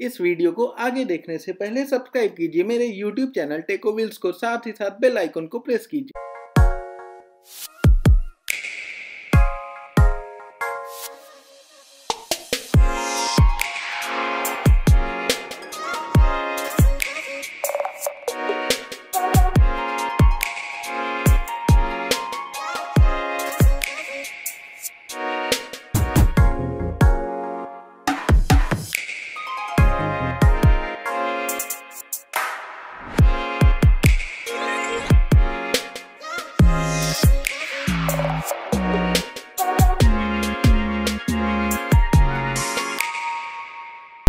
इस वीडियो को आगे देखने से पहले सब्सक्राइब कीजिए मेरे YouTube चैनल टेकोविल्स को, साथ ही साथ बेल आइकन को प्रेस कीजिए।